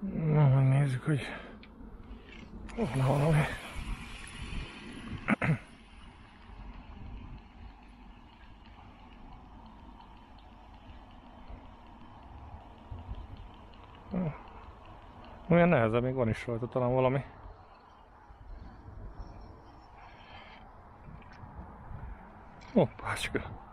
Nézzük, hogy van valami. Olyan nehezebb, még van is rajta talán valami. Hoppácska.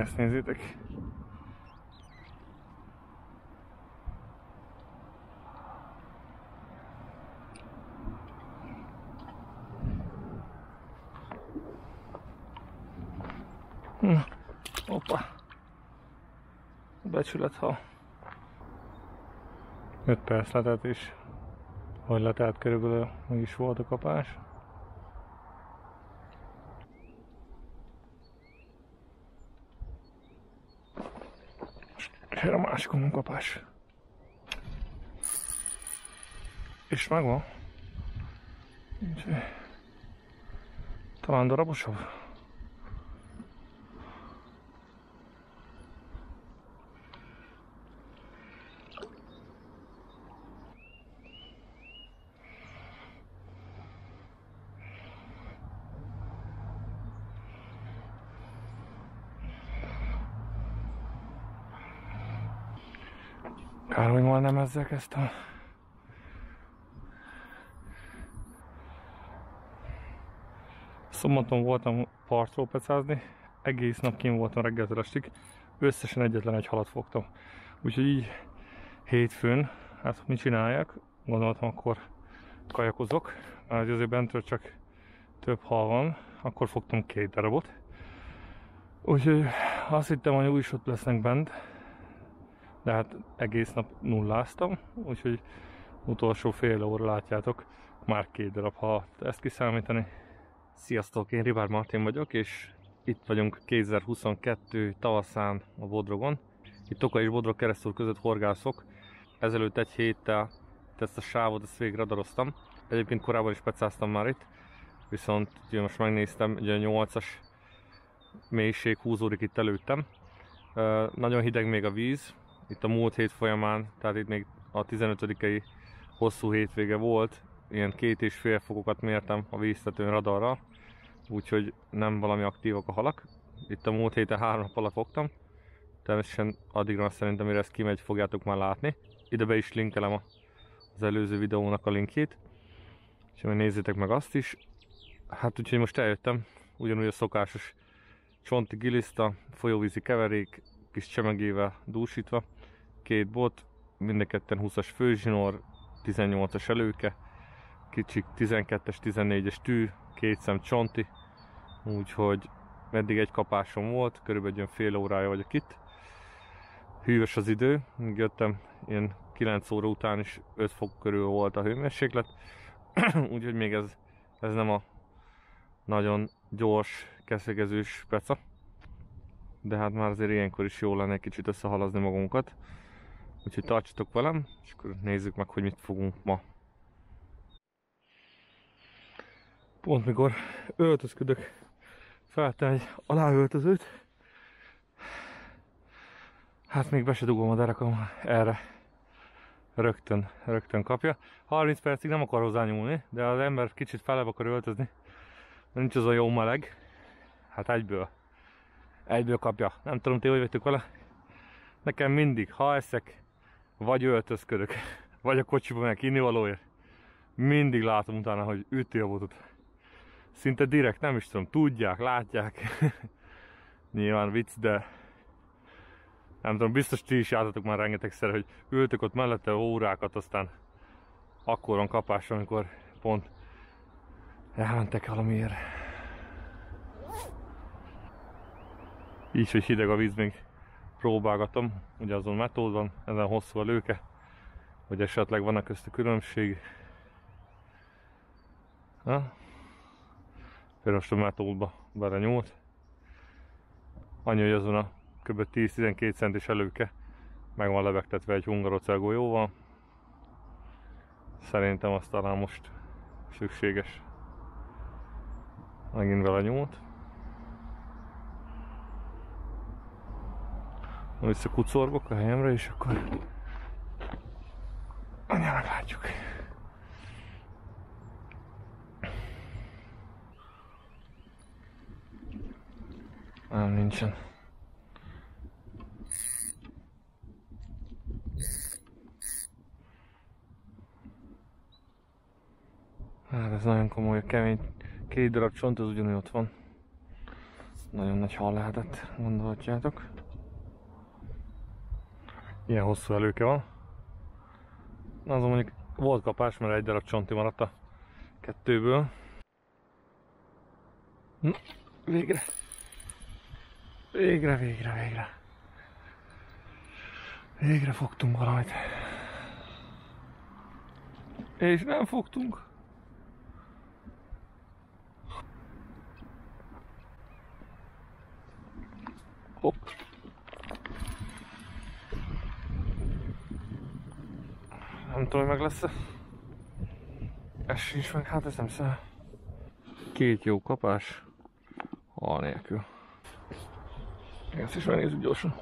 Ezt nézzétek. Na, Hoppa. Becsület, ha 5 perc letelt is, hogy letelt körülbelül, mi is volt a kapás. És erre a másikon kapás. És megvan. Úgyhogy talán Kár, hogy már nem ezzel kezdtem. Szombaton voltam partról pecázni, egész nap kim voltam reggeltől estig, összesen egyetlen egy halat fogtam. Úgyhogy így hétfőn, hát mit csináljak? Gondoltam akkor kajakozok, mert azért bentről csak több hal van, akkor fogtam két darabot. Úgyhogy azt hittem, hogy új ott lesznek bent, de hát egész nap nulláztam, úgyhogy utolsó fél óra látjátok, már két darab halat ezt kiszámítani. Sziasztok, én Ribár Martin vagyok, és itt vagyunk 2022 tavaszán a Bodrogon. Itt Toka és Bodrog keresztül között horgászok. Ezelőtt egy héttel ezt a sávot, ezt végig radaroztam. Egyébként korábban is pecáztam már itt, viszont ugye most megnéztem, ugye a 8-as mélység húzódik itt előttem. Uh, nagyon hideg még a víz, itt a múlt hét folyamán, tehát itt még a 15 hosszú hétvége volt, ilyen két és fél fokokat mértem a víztetőn radarra, úgyhogy nem valami aktívak a halak. Itt a múlt héten három nap alatt fogtam, természetesen addigra szerintem, mire ez kimegy, fogjátok már látni. Ide be is linkelem az előző videónak a linkjét, és majd nézzétek meg azt is. Hát úgyhogy most eljöttem, ugyanúgy a szokásos csonti giliszta, folyóvízi keverék, kis csemegével dúsítva, két bot, mind a ketten 20-as főzsinór, 18-as előke, kicsik 12-es, 14-es tű, két szem csonti, úgyhogy eddig egy kapásom volt, körülbelül egy fél órája vagyok itt. Hűvös az idő, jöttem, ilyen 9 óra után is 5 fok körül volt a hőmérséklet, úgyhogy még ez, ez nem a nagyon gyors, keszegezős peca. De hát már azért ilyenkor is jó lenne kicsit összehalazni magunkat. Úgyhogy tartsatok velem, és akkor nézzük meg, hogy mit fogunk ma. Pont mikor öltözködök, feltem egy aláöltözőt. Hát még be se dugom a derekam erre. Rögtön, rögtön kapja. 30 percig nem akar hozzá nyúlni, de az ember kicsit felebb akar öltözni. Nincs az a jó meleg. Hát egyből. Egyből kapja. Nem tudom, ti hogy vagytok vele. Nekem mindig, ha eszek, vagy öltözködök, vagy a kocsiba meg inni valóért, mindig látom utána, hogy üti a botot. Szinte direkt, nem is tudom, tudják, látják. Nyilván vicc, de nem tudom, biztos ti is jártatok már rengetegszer, hogy ültök ott mellette órákat, aztán akkor van kapás, amikor pont elmentek valamiért. Így, hogy hideg a víz, még próbálgatom, ugye azon metód van, ezen hosszú a lőke, hogy esetleg van-e köztük különbség. Ha? Például most a metódba bele nyúlt. Annyi, hogy azon a kb. 10-12 centis előke meg van lebegtetve egy hungarocel golyóval. Szerintem az talán most szükséges. Megint vele nyúlt. Visszakucorgok a helyemre, és akkor Anya, meglátjuk. Nem, nincsen. Hát ez nagyon komoly, kemény. Két darab csont, az ugyanúgy ott van. Nagyon nagy hal lehetett, gondolhatjátok. Ilyen hosszú előke van. Azon mondjuk volt kapás, mert egy darab csonti maradt a kettőből. Na, végre. Végre, végre, végre. Végre fogtunk valamit. És nem fogtunk. Hopp. Nem tudom, hogy meg lesz -e. Ez sincs meg, hát ez nem szá. Két jó kapás. Hal nélkül. Ezt is megnézzük gyorsan.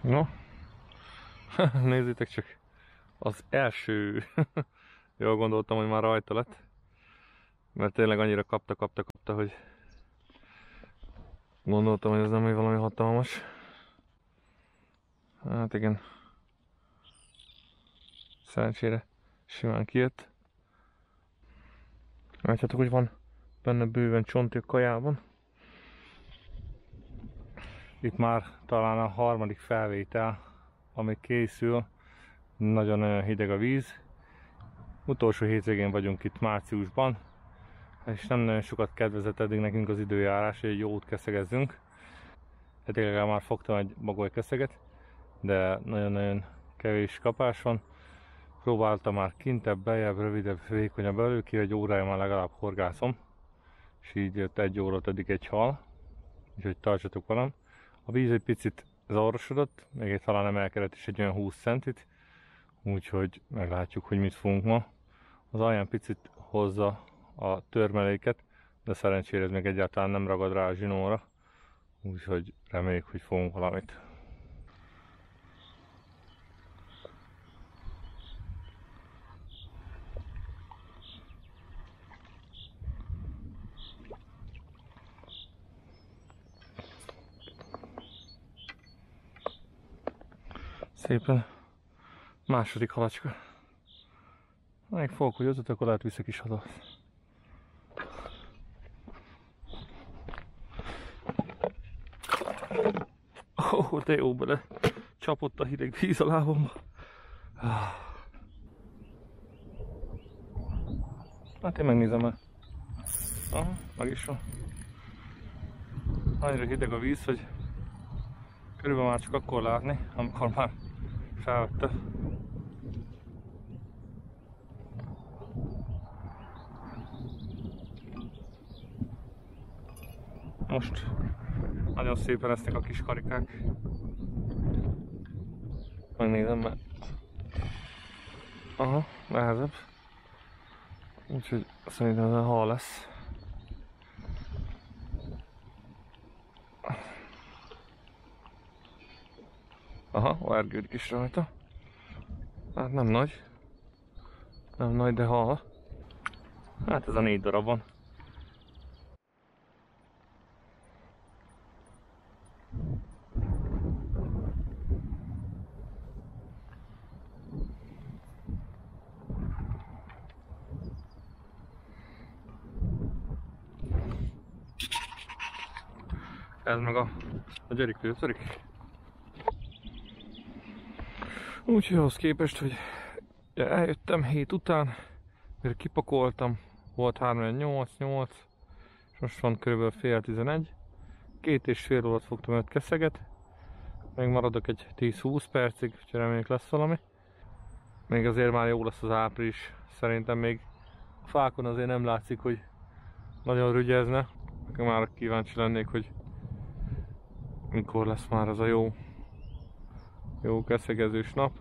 No. Nézzétek csak. Az első. Jól gondoltam, hogy már rajta lett. Mert tényleg annyira kapta, kapta, kapta, hogy gondoltam, hogy ez nem valami hatalmas. Hát igen. Szerencsére simán kijött. Látjátok, hogy van benne bőven csonti a kajában. Itt már talán a harmadik felvétel, ami készül. Nagyon-nagyon hideg a víz. Utolsó hétvégén vagyunk itt márciusban, és nem nagyon sokat kedvezett eddig nekünk az időjárás, hogy jót keszegezzünk. Eddig legalább már fogtam egy bagoly keszeget, de nagyon-nagyon kevés kapás van. Próbáltam már kintebb, beljebb, rövidebb, vékonyabb elő, ki egy órája már legalább horgászom, és így jött egy óra eddig egy hal, úgyhogy tartsatok velem. A víz egy picit zavarosodott, még egy talán emelkedett is egy olyan 20 centit, úgyhogy meglátjuk, hogy mit fogunk ma. Az alján picit hozza a törmeléket, de szerencsére ez még egyáltalán nem ragad rá a zsinóra, úgyhogy reméljük, hogy fogunk valamit. Szépen második halacska. Még fogok, hogy ötöt, akkor lehet vissza kis haza. De jó bele. Csapott a hideg víz a lábomba. Hát én megnézem el. Aha, meg is van. Annyira hideg a víz, hogy körülbelül már csak akkor látni, amikor már felvette. Most nagyon szépen lesznek a kis karikák. Megnézem, mert... Aha, nehezebb. Úgyhogy szerintem ez a hal lesz. Aha, vergődik is rajta. Hát nem nagy. Nem nagy, de hal. Hát ez a négy darab van. Ez meg a, a gyerikő törik. Úgyhogy ahhoz képest, hogy eljöttem hét után, mert kipakoltam, volt 3-8, 8, és most van kb. fél 11. Két és fél órát fogtam öt keszeget, még maradok egy 10-20 percig, úgyhogy reméljük lesz valami. Még azért már jó lesz az április, szerintem még a fákon azért nem látszik, hogy nagyon rügyezne. Már kíváncsi lennék, hogy mikor lesz már az a jó Jó keszegezős nap,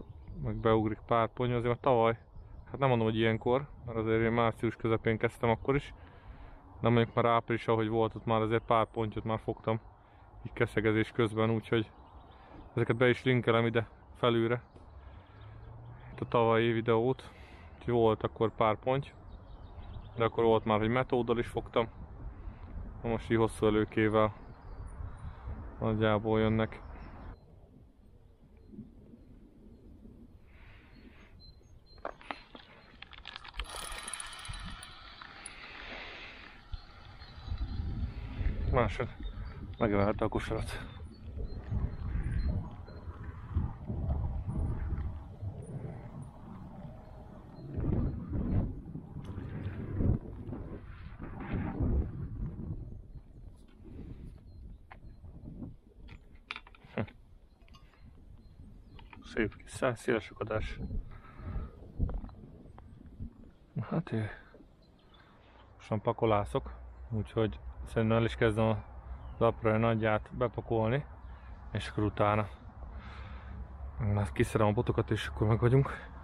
meg beugrik pár pony, azért a tavaly, hát nem mondom, hogy ilyenkor, mert azért én március közepén kezdtem akkor is, de mondjuk már április, ahogy volt, ott már azért pár pontyot már fogtam, így keszegezés közben, úgyhogy ezeket be is linkelem ide felülre, itt a tavalyi videót, úgyhogy volt akkor pár ponty, de akkor volt már, hogy metóddal is fogtam, most így hosszú előkével nagyjából jönnek. Másod megövelte a kosarat. Szép kis szélesakadás. Hát én most pakolászok, úgyhogy szerintem el is kezdem a lapra nagyját bepakolni, és akkor utána kiszerem a botokat, és akkor meg vagyunk.